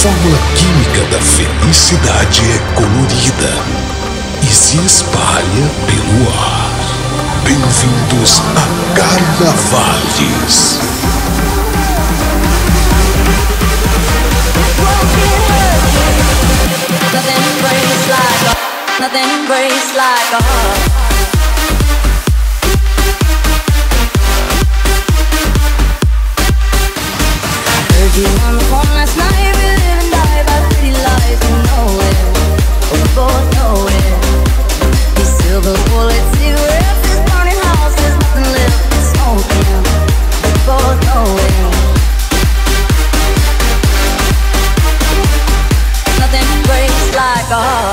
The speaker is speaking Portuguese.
fórmula química da felicidade é colorida e se espalha pelo ar. Bem-vindos a Carnavales. Nothing breaks like a, you on the phone last night का